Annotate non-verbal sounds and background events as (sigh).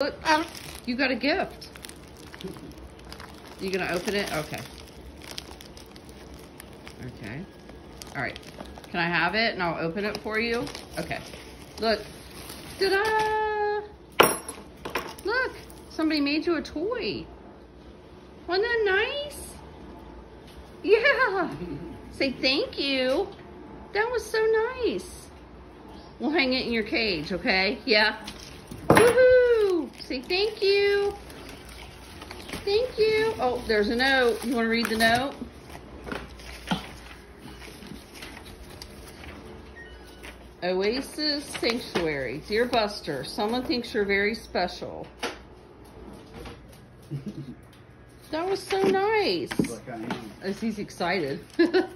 Look, you got a gift. You gonna open it? Okay. Okay. All right. Can I have it and I'll open it for you? Okay. Look. Ta-da! Look, somebody made you a toy. Wasn't that nice? Yeah. Say thank you. That was so nice. We'll hang it in your cage, okay? Yeah. Woohoo! Say thank you. Thank you. Oh, there's a note. You want to read the note? Oasis Sanctuary. Dear Buster, someone thinks you're very special. (laughs) That was so nice. Like. As he's excited. (laughs)